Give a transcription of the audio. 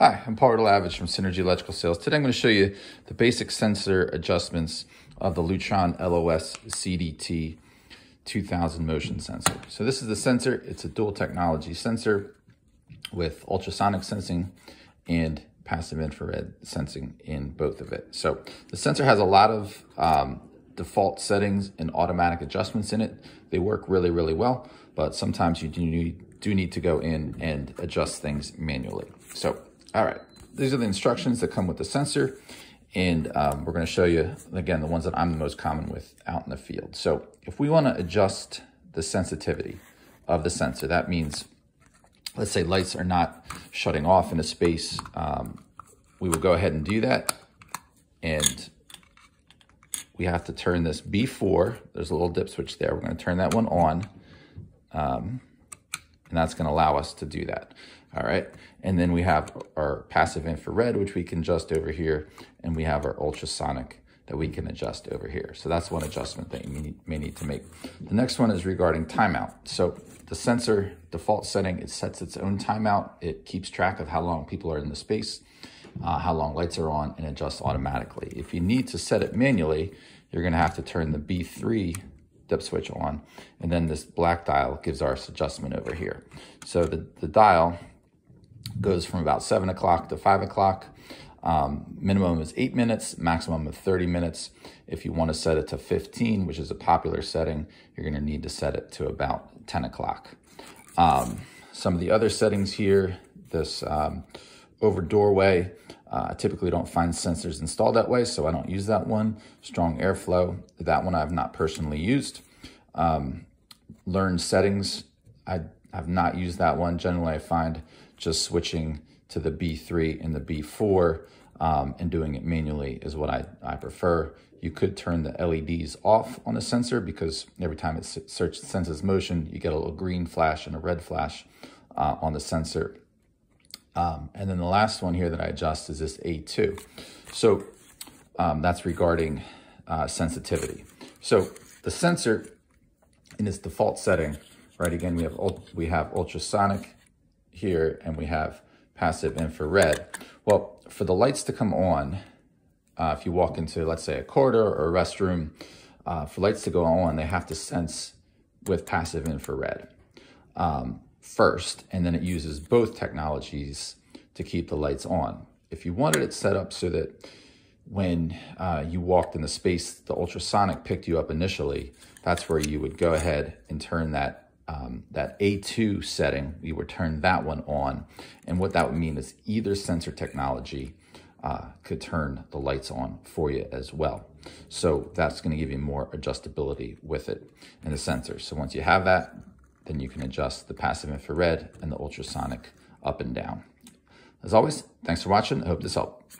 Hi, I'm Paul Rudalavage from Synergy Electrical Sales. Today I'm going to show you the basic sensor adjustments of the Lutron LOS CDT 2000 motion sensor. So this is the sensor. It's a dual technology sensor with ultrasonic sensing and passive infrared sensing in both of it. So the sensor has a lot of um, default settings and automatic adjustments in it. They work really, really well, but sometimes you do need, do need to go in and adjust things manually. So all right, these are the instructions that come with the sensor. And um, we're gonna show you, again, the ones that I'm the most common with out in the field. So if we wanna adjust the sensitivity of the sensor, that means, let's say lights are not shutting off in a space, um, we will go ahead and do that. And we have to turn this B4, there's a little dip switch there. We're gonna turn that one on. Um, and that's gonna allow us to do that. All right. And then we have our passive infrared, which we can adjust over here. And we have our ultrasonic that we can adjust over here. So that's one adjustment that you may need to make. The next one is regarding timeout. So the sensor default setting, it sets its own timeout. It keeps track of how long people are in the space, uh, how long lights are on, and adjusts automatically. If you need to set it manually, you're gonna have to turn the B3 dip switch on, and then this black dial gives us adjustment over here. So the, the dial goes from about 7 o'clock to 5 o'clock. Um, minimum is 8 minutes, maximum of 30 minutes. If you want to set it to 15, which is a popular setting, you're going to need to set it to about 10 o'clock. Um, some of the other settings here, this um, over doorway, uh, I typically don't find sensors installed that way, so I don't use that one. Strong airflow, that one I've not personally used. Um, learn settings, I have not used that one. Generally, I find just switching to the B3 and the B4 um, and doing it manually is what I, I prefer. You could turn the LEDs off on the sensor because every time it search, senses motion, you get a little green flash and a red flash uh, on the sensor. Um, and then the last one here that I adjust is this A2. So um, that's regarding uh, sensitivity. So the sensor in its default setting, right, again, we have, we have ultrasonic, here and we have passive infrared. Well, for the lights to come on, uh, if you walk into, let's say, a corridor or a restroom, uh, for lights to go on, they have to sense with passive infrared um, first, and then it uses both technologies to keep the lights on. If you wanted it set up so that when uh, you walked in the space, the ultrasonic picked you up initially, that's where you would go ahead and turn that um, that A2 setting, you would turn that one on. And what that would mean is either sensor technology uh, could turn the lights on for you as well. So that's going to give you more adjustability with it in the sensor. So once you have that, then you can adjust the passive infrared and the ultrasonic up and down. As always, thanks for watching. I hope this helped.